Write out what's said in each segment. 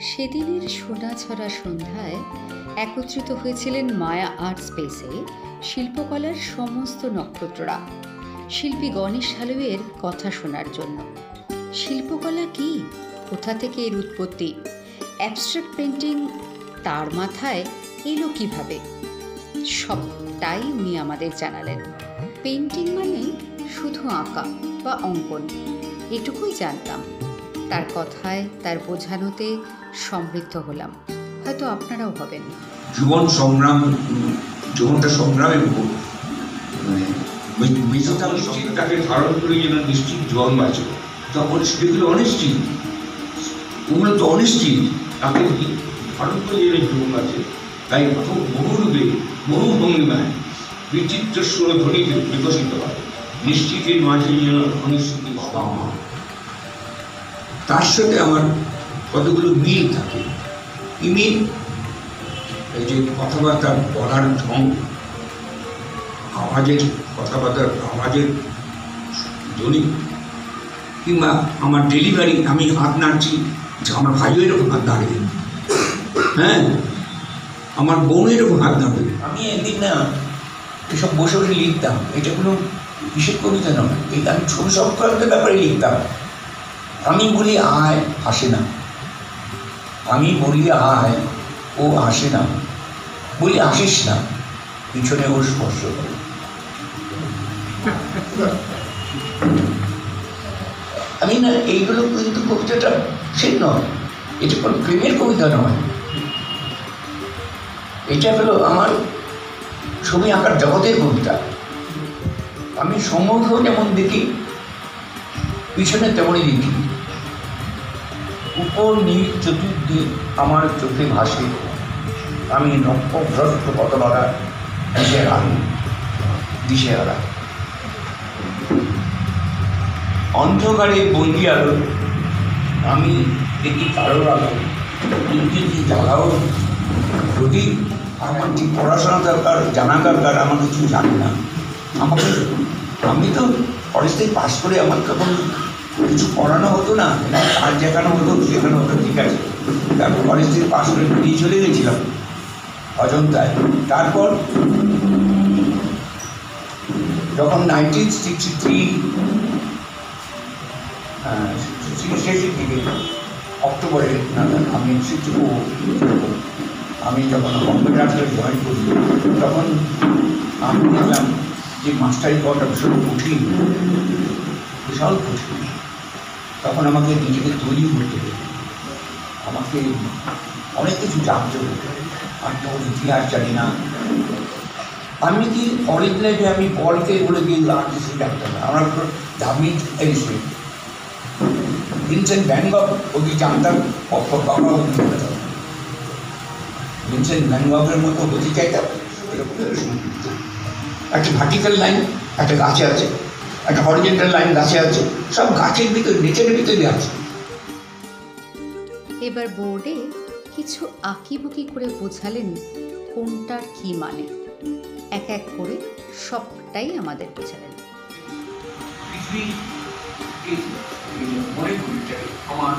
সেদিনের সোনাঝরা সন্ধ্যায় একত্রিত হয়েছিলেন মায়া আর্ট স্পেসে শিল্পকলার সমস্ত নক্ষত্ররা। শিল্পী গণেশ হালুয়ের কথা শোনার জন্য। শিল্পকলা কি? কোথা থেকে এর উৎপত্তি? অ্যাবস্ট্রাক্ট পেন্টিং তার মাথায় এলো কীভাবে? সবটাই উনি আমাদের জানালেন। পেন্টিং মানে শুধু আঁকা বা অঙ্কন, এটুকুই জানতাম। তার কথায়, তার বোঝানোতে সমৃদ্ধ হলাম। হয়তো আপনারাও হবেন। জীবন সংগ্রাম জীবনটা সংগ্রামের উপর মানে তাকে ধারণ করে যেন নিশ্চিত জীবন বাঁচে। তখন সেগুলো অনিশ্চিত। ওগুলো তো অনিশ্চিত। তাকে ধারণ করে যেন জীবন বাঁচে? তাই বহু বহুরূপে বহু ভঙ্গিমায় বিচিত্র সুরধ্বনিতে বিকশিত হয়। নিশ্চিতের মাঝে যেন অনিশ্চিত ভাবা তার সাথে আমার কতগুলো মিল থাকে। মিল? এই যে কথাবার্তা বলার ঢং, আওয়াজের কথাবার্তার আওয়াজের ধ্বনি, কিংবা আমার ডেলিভারি আমি হাত নাড়ছি যে আমার ভাইও এরকম হাত নাড়বে হ্যাঁ? আমার বোন এরকম হাত নাড়বে আমি একদিন না এসব বসে বসে লিখতাম। এটা কোনো বিশেষ কবিতা নয় এই আমি ছবি সংক্রান্ত ব্যাপারে লিখতাম। আমি বলি আয়, আসে না। আমি বলি আয়, ও আসে না। বলি আসিস না, পিছনে ও স্পর্শ করে। আমি না, এইগুলো কিন্তু কবিতাটা ঠিক নয়। এটা কোনো প্রেমের কবিতা নয়। এটা হলো আমার ছবি আঁকার জগতের কবিতা। আমি সমগ্র যেমন দেখি, পিছনে তেমনই দেখি। উপর নীল চতুর্দিক আমার চোখে ভাসে। আমি নক্ষভ্রষ্ট পতলরা দিশে আলো অন্ধকারে বন্দি আলো, আমি দেখি কারোর আলো ইঞ্জিন জ্বালাও? যদি আমার ঠিক পড়াশোনা দরকার, জানা দরকার, আমার কিছু জানি না। আমাকে আমি তো কলেজ থেকে পাস করে আমার তখন কিছু পড়ানো হতো না আর দেখানো হতো শেখানো হতো, ঠিক আছে। তারপর কলেজ থেকে পাস করে বেরিয়ে চলে গেছিলাম অজন্তায় তারপর যখন নাইনটিন সিক্সটি থ্রি শেষের দিকে অক্টোবরে আমি সিক্সটি আমি যখন কম্পিউটার জয়েন করি, তখন আমি দেখলাম যে মাস্টারি করাটা ভীষণ কঠিন, বিশাল কঠিন। তখন আমাকে নিজেকে তৈরি করতে হবে আমাকে অনেক কিছু জানতে হবে আমি তখন ইতিহাস জানি না। আমি কি কলেজ লাইফে আমি বলকে বলে গিয়ে আর্টিস্ট ডাক্তার আমার দামি এলিসমেন্ট ভিনসেন্ট ব্যাংকক ওকে জানতাম বাবা ওকে বলতাম ভিনসেন্ট ভ্যানগকের মতো হতে চাইতাম, এরকম একটা ভার্টিক্যাল লাইন একটা গাছে আছে একটা হরিজেন্টাল লাইন গাছে আছে সব গাছের ভিতরে নেচারের ভিতরে আছে এবার বোর্ডে কিছু আঁকিবুকি করে বোঝালেন কোনটার কি মানে এক এক করে সবটাই আমাদের বোঝালেন মনে সমান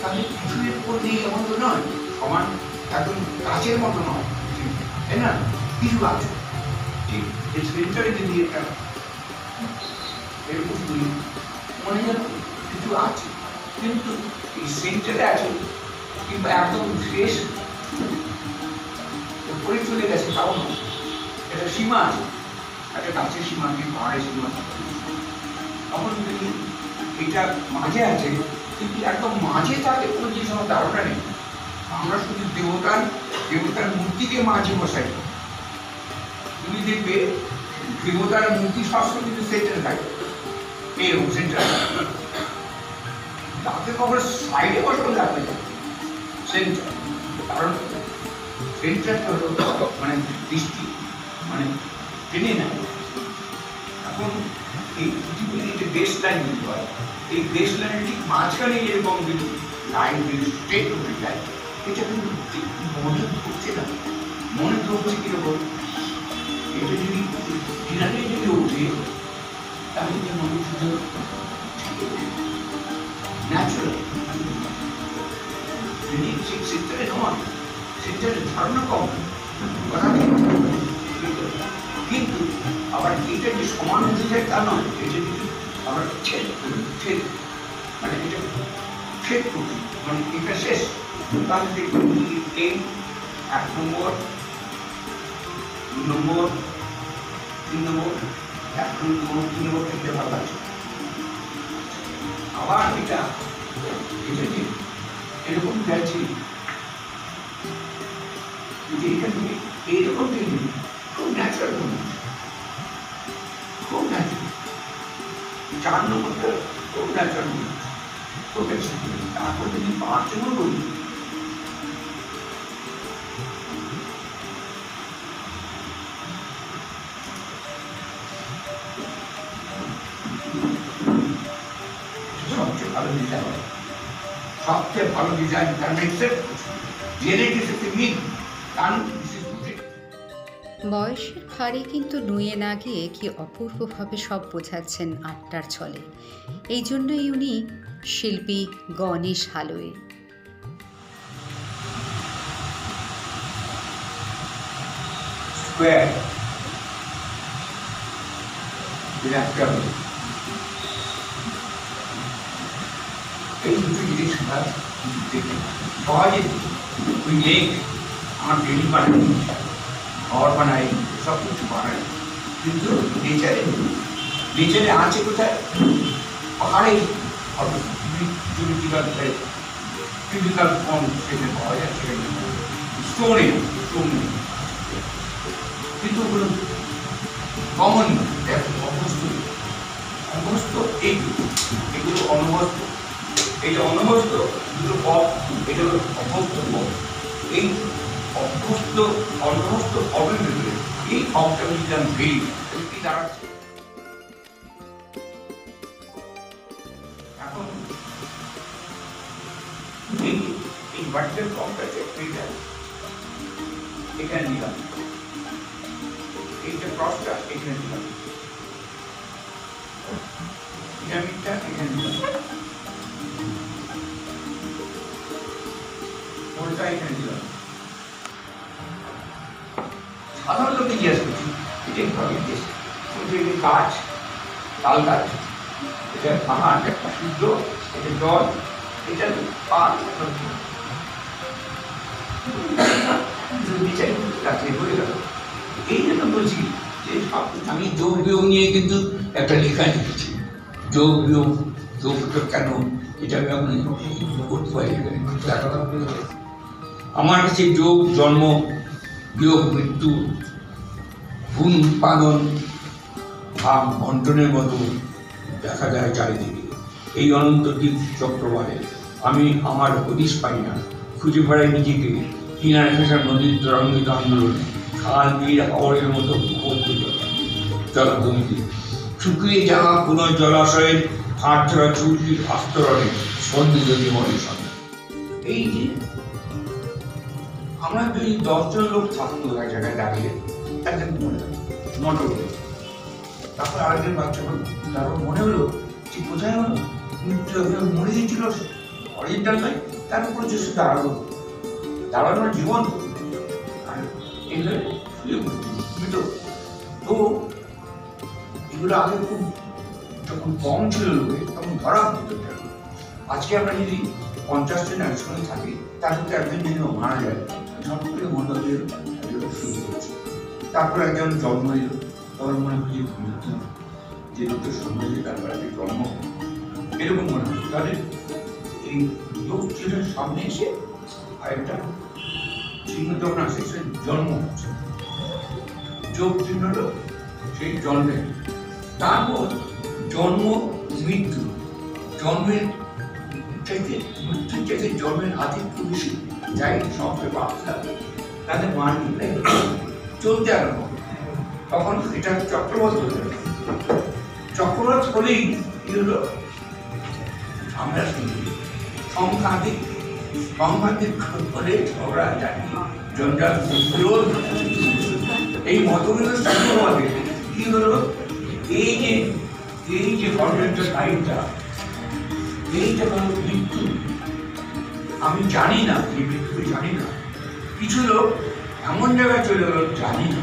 তাহলে পৃথিবীর উপর নেই এমন তো নয় সমান একদম গাছের মতো নয় তাই না কিছু আছে যদি একটা এরকম করি মনে কিছু আছে, কিন্তু এই সেন্টারে আছে, কিংবা একদম শেষ উপরে চলে গেছে, তাও নয়। একটা সীমা আছে। একটা গাছের সীমা কি পাহাড়ের সীমা তখন যদি এটা মাঝে আছে, কিন্তু একদম মাঝে তাতে কোনো জিনিস আমার ধারণা নেই। আমরা শুধু দেবতার দেবতার মূর্তিকে মাঝে বসাই। দেখবে দেবতার মূর্তি সবসময় কিন্তু সেন্টারে থাকে এরকম সেন্টারে তাকে কখনো সাইডে সেন্টার। কারণ সেন্টারটা হলো মানে দৃষ্টি। মানে টেনে এখন এই পৃথিবীর যে বেস লাইন হয়, এই বেস লাইনের ঠিক মাঝখানে এরকম যদি লাইন যদি স্ট্রেট করে যায়, এটা কিন্তু মনে ধরছে না। মনে ধরছে কীরকম? এটা যদি কিনারে যদি ওঠে তাহলে যে মানুষ ন্যাচুরাল সেটারে নয় সেটার ধারণা কম কিন্তু- আবার এটা যে সমান হতে যায় তা নয় এটা যদি আবার ছেদ ছেদ মানে এটা ছেদ মানে এটা শেষ তাহলে এক নম্বর দু নম্বর, তিন নম্বর, এক নম্বর, তিন নম্বর থেকে ভালো আছে আবার এটা এটা এরকম গেছে যে এখান থেকে এইরকম থেকে খুব ন্যাচারাল মনে। খুব ন্যাচারাল চার নম্বরটা খুব ন্যাচারাল মনে। খুব ন্যাচারাল তারপর যদি পাঁচ নম্বর বলি সবচেয়ে ভালো ডিজাইন তার নেক্সট জেনেটিক্স মিন কারণ বয়সের ভারে কিন্তু নুয়ে না গিয়ে কি অপূর্বভাবে সব বোঝাচ্ছেন আটটার ছলে। এই জন্যই উনি শিল্পী গণেশ হালুয়ে। স্কোয়ার একটা এই দুটো জিনিস আমরা দেখি সহজে ওই লেক আমার বিল্ডিং বানাই ঘর বানাই সব কিছু বানাই কিন্তু নেচারে নেচারে আছে কোথায় পাহাড়ে ফিজিক্যাল ফিজিক্যাল ফর্ম সেখানে পাওয়া যায় সেখানে স্টোনে স্টোন কিন্তু ওগুলো কমন অভ্যস্ত অভ্যস্ত এই এগুলো অনভ্যস্ত এই যে দুটো পপ এটা হলো অভ্যস্ত পপ এই অভ্যস্ত পপের ভিতরে এই পপটা যদি আমি কি দাঁড়াচ্ছে এখন এই এইটা এখানে নিলাম। এইটা ক্রসটা এখানে পিরামিডটা এখানে দিলাম সাধারণ লোকে জিজ্ঞেস করছি এটা কীভাবে কিন্তু এটা গাছ তাল গাছ এটা পাহাড় একটা সূর্য এটা জল এটা পাহাড় বিচার রাত্রে হয়ে গেল। এই জন্য বলছি যে সব- আমি যোগ বিয়োগ নিয়ে কিন্তু একটা লেখা লিখেছি। যোগ বিয়োগ যোগ বিয়োগ কেন? এটা আমি এখন করতে পারি। আমার কাছে যোগ, জন্ম, বিয়োগ, মৃত্যু গুণ উৎপাদন ভাব, বন্টনের মতো দেখা যায় চারিদিকে। এই অনন্ত দ্বীপ চক্রবালে আমি আমার হদিশ পাই না। খুঁজে বেড়াই নিজেকে। কিনারে ঘেঁষা নদীর তরঙ্গিত আন্দোলন, খাল বিল হাওড়ের মতো জলাভূমিতে শুকিয়ে যাওয়া কোনো জলাশয়ের হাট ধরা চুল্লির আস্তরণে সন্ধিত জীবনের সঙ্গে এই যে আমরা যদি দশজন লোক থাকতো এক জায়গায় দাঁড়িয়ে একজন মনে হয় মোটর তারপর আরেকজন বাচ্চা হলো, তারপর মনে হলো যে কোথায় হলো মরে গিয়েছিল অরিজিনাল নয়, তার উপর যে দাঁড়াল। দাঁড়ানোর জীবন। তো এগুলো আগে খুব যখন কম ছিল লোকে, তখন ধরা হতো আজকে আমরা যদি পঞ্চাশ জন একসঙ্গে থাকি তার মধ্যে একজন যদি মারা যায় মনে হয় যে একজন শুরু করেছে তারপর একজন জন্ম নিল তখন মনে হয় যে লোকের সঙ্গে তার বাড়িতে জন্ম এরকম মনে হয়। তাহলে এই লোক চিহ্নের সামনে এসে আরেকটা চিহ্ন যখন আসে, সে জন্ম হচ্ছে। যোগ চিহ্ন সেই জন্মের। তারপর জন্ম, মৃত্যু। জন্মের চাইতে মৃত্যুর চাইতে জন্মের আধিক্য বেশি যাই সবচেয়ে বাচ্চা তাদের মান চলতে আরম্ভ তখন এটা চক্রবর্ত চক্রবর্ত হলেই হলো আমরা শুনি, সংখ্যাধিক সংখ্যাধিক হলে ঝগড়া জানি জঞ্জাল এই মতবিরোধ চক্রবর্তী কি হলো এই যে এই যে হরিজন্টাল লাইনটা এইটা মৃত্যু, আমি জানি না, এই মৃত্যুকে জানি না। কিছু লোক এমন জায়গায় চলে গেল, জানি না।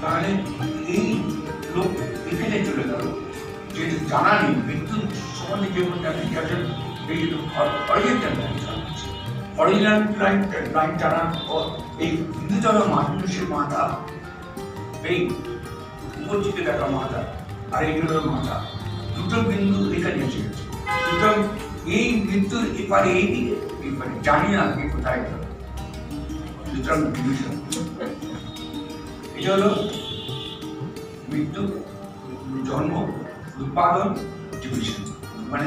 তাহলে এই লোক এখানে চলে গেল যেহেতু জানা নেই মৃত্যু সম্বন্ধে জানি যাদের এই অরিজিনাল লাইন লাইন লাইন জানার পর এই হিন্দুতলা মানুষের মাথা এই উপর দেখা মাথা আর এইগুলো মাথা দুটো বিন্দু এখানে এসে গেছে। সুতরাং এই মৃত্যুর এপারে এই দিকে এপারে জানি না আপনি কোথায় সুতরাং ডিভিশন এটা হলো মৃত্যু, জন্ম, উৎপাদন ডিভিশন মানে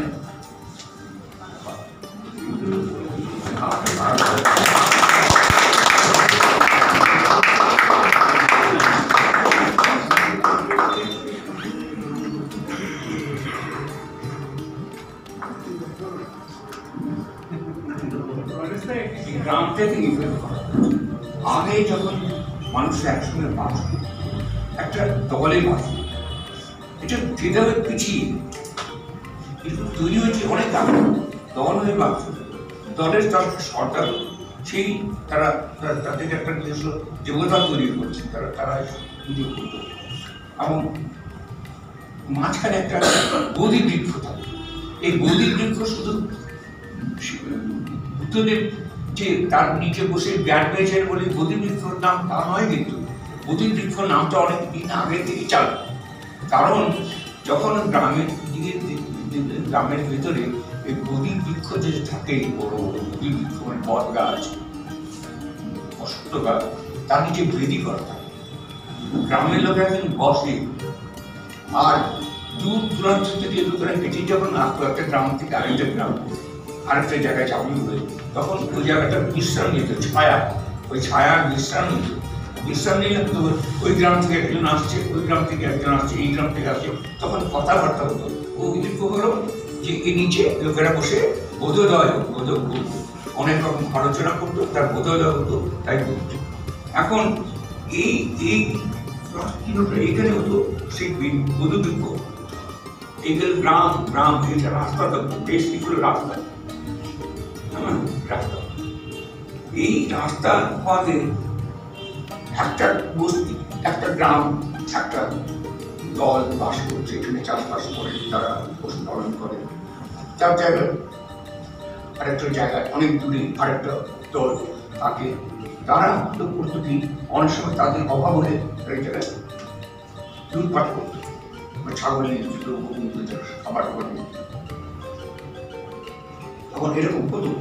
দলের সরকার সেই তারা তাদের একটা নিজস্ব দেবতা তৈরি করছে, তারা তারা পুজো করতো এবং মাঝখানে একটা বোধি বৃক্ষ থাকে। এই বোধি বৃক্ষ শুধু বুদ্ধদেব যে তার নিচে বসে জ্ঞান পেয়েছেন বলে বোধি বৃক্ষর নাম তা নয় কিন্তু বোধি বৃক্ষ নামটা অনেক দিন আগে থেকে চালু কারণ যখন গ্রামের দিকে, গ্রামের ভেতরে এই বৃক্ষ যে থাকে বড় মানে বট গাছ অশ্বত্থ গাছ, তার নিচে ভেদি করা থাকে। গ্রামের লোকেরা কিন্তু বসে, আর দূর দূরান্ত থেকে লোকেরা হেঁটে যখন আসতো, একটা গ্রাম থেকে আরেকটা গ্রাম, আরেকটা জায়গায় চাকরি হয়ে তখন ওই জায়গাটা বিশ্রাম নিত, ছায়া, ওই ছায়ার বিশ্রাম নিত। বিশ্রাম নিলে তো ওই গ্রাম থেকে একজন আসছে, ওই গ্রাম থেকে একজন আসছে, এই গ্রাম থেকে আসছে, তখন কথাবার্তা হতো। ও কিন্তু হলো যে নিচে লোকেরা বসে বোধোদয় বোধ অনেক রকম আলোচনা করতো, তার বোধোদয় হতো, তাই করতো এখন এই এই রাষ্ট্রীয়টা এখানে হতো সেই বোধবিজ্ঞ এগুলো গ্রাম গ্রাম এটা রাস্তা তো, বেশ কিছু রাস্তা। রাস্তা। এই রাস্তার পথে একটা বস্তি, একটা গ্রাম, একটা দল বাস করছে, এখানে চাষবাস করে, তারা পশুপালন করে। তার জায়গায় আরেকটা জায়গায়, অনেক দূরে আরেকটা দল থাকে। তারা তো কি অনেক সময় তাদের অভাব হলে এই জায়গায় লুটপাট করতো। ছাগল খাবার তখন এরকম হতো।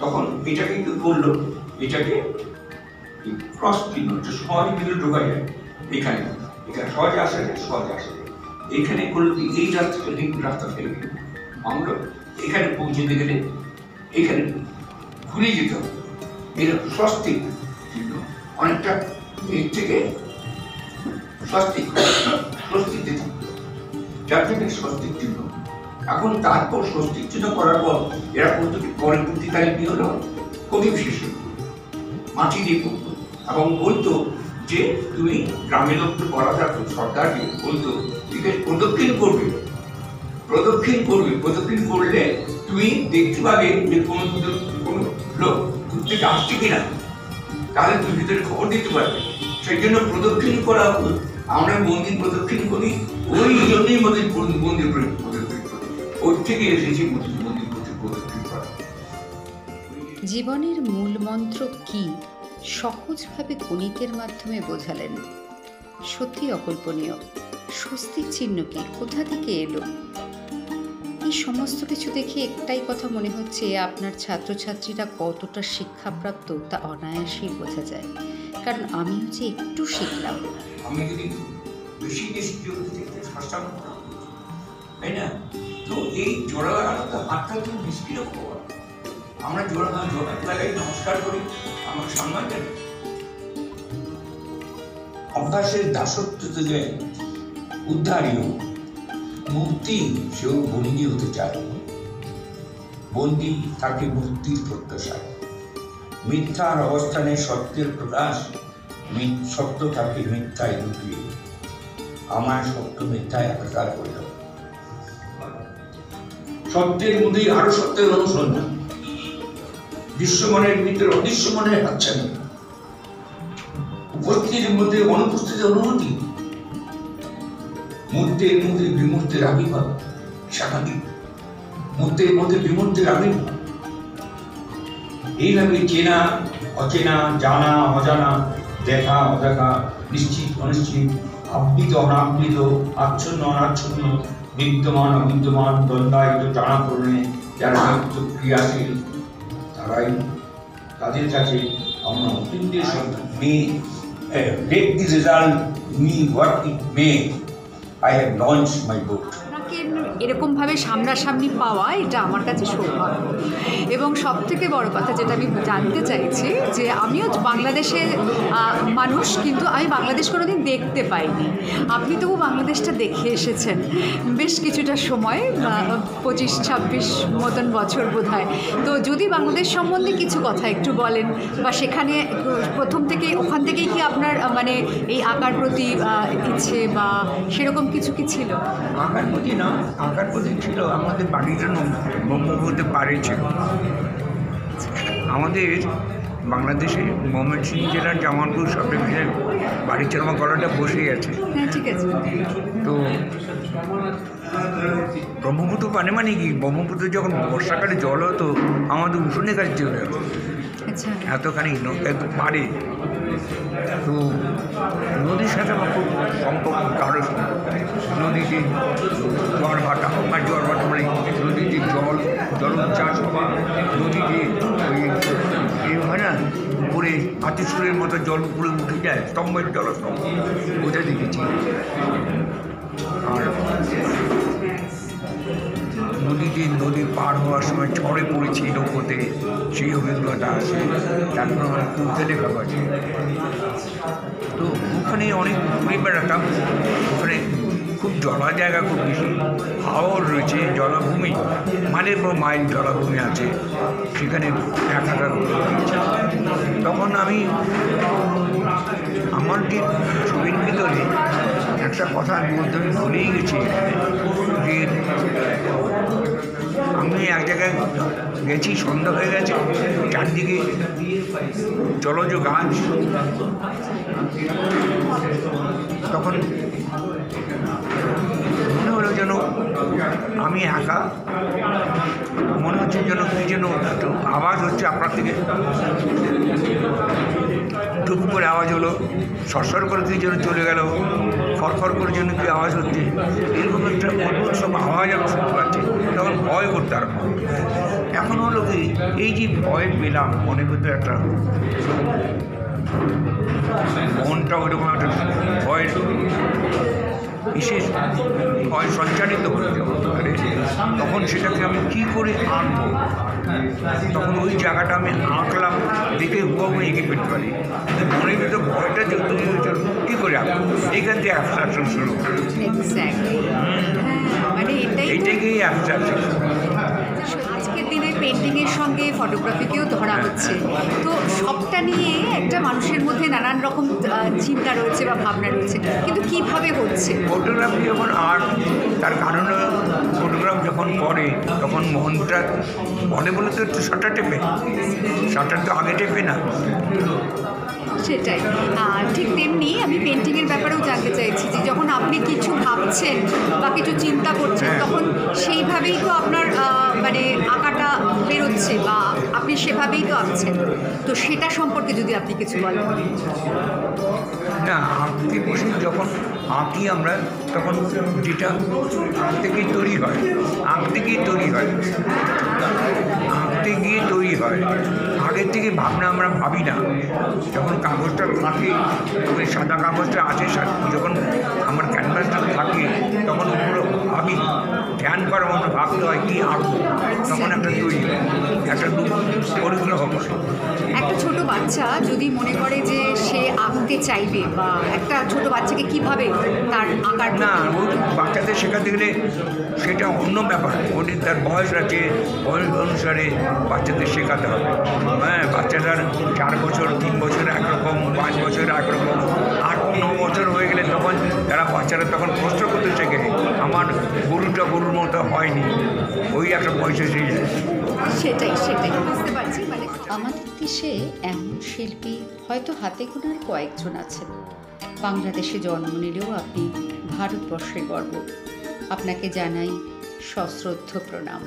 তখন এটাকে কি করল এটাকে ক্রস সহজে কিন্তু ঢোকা যায়। এখানে এখানে সহজে আসা সহজে আসা এখানে করল এই রাস্তা রাস্তা ফেলে আমরা এখানে পৌঁছতে গেলে এখানে ঘুরে যেতে হবে। এরকম স্বস্তিক চিহ্ন অনেকটা এর থেকে স্বস্তিক স্বস্তিক দিতে যার থেকে স্বস্তিক চিহ্ন এখন তারপর স্বস্তিক চিহ্ন করার পর এরা পদ্ধতি পরবর্তীকালে কি হলো? কবি বিশেষ মাটি দিয়ে করতো। এবং বলতো যে, তুমি গ্রামের লোককে করা থাকতো সরকারকে বলতো, ঠিক আছে, প্রদক্ষিণ করবে। প্রদক্ষিণ করবে, প্রদক্ষিণ করলে তুমি দেখতে পাবে যে কোনো কোনো লোক দূর থেকে আসছে কিনা। তাহলে তুমি ভিতরে খবর দিতে পারবে। সেই জন্য প্রদক্ষিণ করা আমরা মন্দির প্রদক্ষিণ করি। ওই জন্যই মন্দির মন্দির প্রদক্ষিণ করি। ওর থেকে এসেছি মন্দির মন্দির প্রদক্ষিণ করা। জীবনের মূল মন্ত্র কি? সহজভাবে গণিতের মাধ্যমে বোঝালেন। সত্যি অকল্পনীয়। স্বস্তির চিহ্ন কি? কোথা থেকে এলো? এই সমস্ত কিছু দেখে একটাই কথা মনে হচ্ছে, আপনার ছাত্রছাত্রীরা কতটা শিক্ষাপ্রাপ্ত তা অনায়াসেই বোঝা যায়। কারণ আমি হচ্ছে একটু শিখলাম। আমি যদি তাই না? তো এই জোড়া লাগানো তো হাতটা তো নিষ্ক্রিয় হওয়া আমরা জোড়া না জোড়া লাগাই নমস্কার করি, আমার সম্মান জানি অভ্যাসের দাসত্ব থেকে উদ্ধারীয় মুক্তি সেও বন্দী হতে চায় বন্দী তাকে মুক্তির প্রত্যাশায় মিথ্যার অবস্থানে সত্যের প্রকাশ সত্য তাকে মিথ্যায় লুকিয়ে। আমার সত্য মিথ্যা একাকার করে দেবো। সত্যের মধ্যেই আরও সত্যের অনুসন্ধান দৃশ্যমানের ভিতরে অদৃশ্যমানের হাতছানি উপস্থিতির মধ্যে অনুপস্থিতির অনুভূতি মূর্তের মধ্যে বিমূর্তের আবির্ভাব স্বাভাবিক মূর্তের মধ্যে বিমূর্তের আবির্ভাব। এইভাবে চেনা অচেনা জানা অজানা দেখা অদেখা নিশ্চিত অনিশ্চিত আবৃত অনাবৃত আচ্ছন্ন অনাচ্ছন্ন বিদ্যমান অবিদ্যমান দ্বন্দ্বায়িত টানাপোড়েনে যারা নিত্য ক্রিয়াশীল তারাই তাদের কাছে আমরা অতীন্দ্রের সন্তান uh, let the result me what it may. I have launched my boat. এরকমভাবে সামনাসামনি পাওয়া এটা আমার কাছে সৌভাগ্য। এবং সব থেকে বড় কথা যেটা আমি জানতে চাইছি যে আমিও বাংলাদেশের মানুষ কিন্তু আমি বাংলাদেশ কোনোদিন দেখতে পাইনি। আপনি তবু বাংলাদেশটা দেখে এসেছেন। বেশ কিছুটা সময় পঁচিশ, ছাব্বিশ মতন বছর বোধ হয় তো যদি বাংলাদেশ সম্বন্ধে কিছু কথা একটু বলেন, বা সেখানে প্রথম থেকে, ওখান থেকেই কি আপনার মানে এই আঁকার প্রতি ইচ্ছে বা সেরকম কিছু কি ছিল? আঁকার প্রতি না আঁকার প্রতি ছিল আমাদের বাড়ির জন্য ব্রহ্মপুরতে পাড়ে ছিল। আমাদের বাংলাদেশে ময়মনসিংহ জেলার জামালপুর সব ডিভিশনের বাড়ির চারমা গলাটা বসেই আছে হ্যাঁ ঠিক আছে। তো ব্রহ্মপুত্র পানে মানে কি? ব্রহ্মপুত্র যখন বর্ষাকালে জল হতো আমাদের উঠোনে কাছে চলে যেত। আচ্ছা। এতখানি এত পারে তো নদীর সাথে আমার খুব সম্পর্ক কারও নদীতে জোয়ার ভাটা আমার জোয়ার ভাটা মানে নদীতে জল জল চাষ হওয়া নদীতে ওই এই হয় না উপরে আতিসুরের মতো জল উপরে উঠে যায় স্তম্ভের জলস্তম্ভ। ওটা দেখেছি। আর নদীতে নদী পার হওয়ার সময় ঝড়ে পড়েছি নৌকোতে, সেই অভিজ্ঞতা আছে। তারপর আমার খুঁজতে লেখা আছে তো ওখানে অনেক ঘুরে বেড়াতাম। ওখানে খুব জলা জায়গা খুব বেশি। হাওয়াও রয়েছে, জলাভূমি। মাইলের পর মাইল জলাভূমি আছে। সেখানে এক হাজার তখন আমি আমার যে ছবির ভিতরে একটা কথা আমি আমি ভুলেই গেছি। যে আমি এক জায়গায় গেছি, সন্ধ্যা হয়ে গেছে, চারদিকে জলজ গাছ। তখন মনে হলো যেন আমি একা। মনে হচ্ছে যেন কি যেন আওয়াজ হচ্ছে আপনার থেকে। টুপ করে আওয়াজ হলো, সরসর করে কি যেন চলে গেল, ফরফর করে যেন কি আওয়াজ হচ্ছে। এরকম একটা অদ্ভুত সব আওয়াজ আমি শুনতে পাচ্ছি, তখন ভয় করতে আর এখন হলো কি, এই যে ভয় পেলাম, মনে করতে একটা মনটা ওইরকম একটা ভয়ের বিশেষ ভয় সঞ্চারিত করতে হতে পারে তখন সেটাকে আমি কী করে আনব তখন ওই জায়গাটা আমি আঁকলাম দেখে হুয়াবু এঁকে ফেলতে পারি। মনের ভিতরে ভয়টা যে তৈরি হয়েছিল কী করে আঁকবো এইখান থেকে অ্যাবস্ট্রাকশন শুরু। এক্স্যাক্টলি মানে এইটাকেই অ্যাবস্ট্রাকশন আজকের দিনে পেন্টিংয়ের সঙ্গে ফটোগ্রাফিকেও ধরা হচ্ছে। তো সবটা নিয়ে একটা মানুষের মধ্যে নানান রকম চিন্তা রয়েছে বা ভাবনা রয়েছে, কিন্তু কীভাবে হচ্ছে? ফটোগ্রাফি যখন আর্ট তার কারণ ফটোগ্রাফ যখন করে, তখন মনটা মনে বলে তো একটু শাটার টেপে। শাটার তো আগে টেপে না। সেটাই। আর ঠিক তেমনি আমি পেন্টিংয়ের ব্যাপারেও জানতে চাইছি যে যখন আপনি কিছু ভাবছেন বা কিছু চিন্তা করছেন হ্যাঁ। তখন সেইভাবেই তো আপনার মানে আঁকাটা বেরোচ্ছে বা আপনি সেভাবেই তো আঁকছেন। তো সেটা সম্পর্কে যদি আপনি কিছু বলেন। না আঁকতে বসে যখন আঁকি আমরা তখন যেটা আঁকতে গিয়ে তৈরি হয় আঁকতে গিয়ে তৈরি হয় আঁকতে গিয়ে তৈরি হয়। আগের থেকে ভাবনা আমরা ভাবি না। যখন কাগজটা থাকে, তখন সাদা কাগজটা আছে যখন আমার ক্যানভাসটা থাকে, তখন পুরো ভাবি। ধ্যান করার মতো ভাবতে হয়, কি আঁকবো? তখন একটা তৈরি একটা পরিগ্রহ করে একটা ছোট বাচ্চা যদি মনে করে যে সে আঁকতে চাইবে বা একটা ছোট বাচ্চাকে কীভাবে তার আঁকার না বাচ্চাদের শেখাতে গেলে সেটা অন্য ব্যাপার। ওটি তার বয়স আছে বয়স অনুসারে বাচ্চাদের শেখাতে হবে। হ্যাঁ বাচ্চাটার চার বছর তিন বছর একরকম পাঁচ বছর একরকম আট ন বছর হয়ে গেলে তখন তারা বাচ্চারা তখন কষ্ট করতে শেখে আমার গরুটা গরুর মতো হয়নি। ওই একটা বয়স এসে যায়। সেটাই সেটাই বুঝতে পারছি। আমাদের দেশে এমন শিল্পী হয়তো হাতে গোনার কয়েকজন আছেন। বাংলাদেশে জন্ম নিলেও আপনি ভারতবর্ষের গর্ব। আপনাকে জানাই সশ্রদ্ধ প্রণাম।